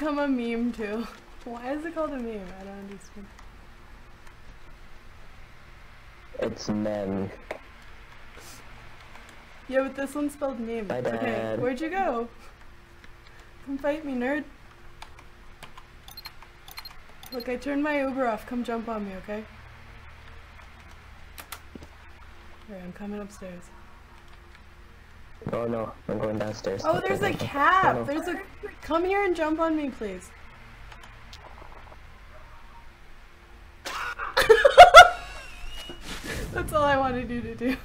become a meme too? Why is it called a meme? I don't understand. It's mem. Yeah, but this one's spelled meme. Bye, Okay, where'd you go? Come fight me, nerd. Look, I turned my Uber off. Come jump on me, okay? Alright, I'm coming upstairs. Oh no, I'm going downstairs. Oh, there's a No, cat! Oh, no. There's a- Come here and jump on me, please. That's all I wanted you to do.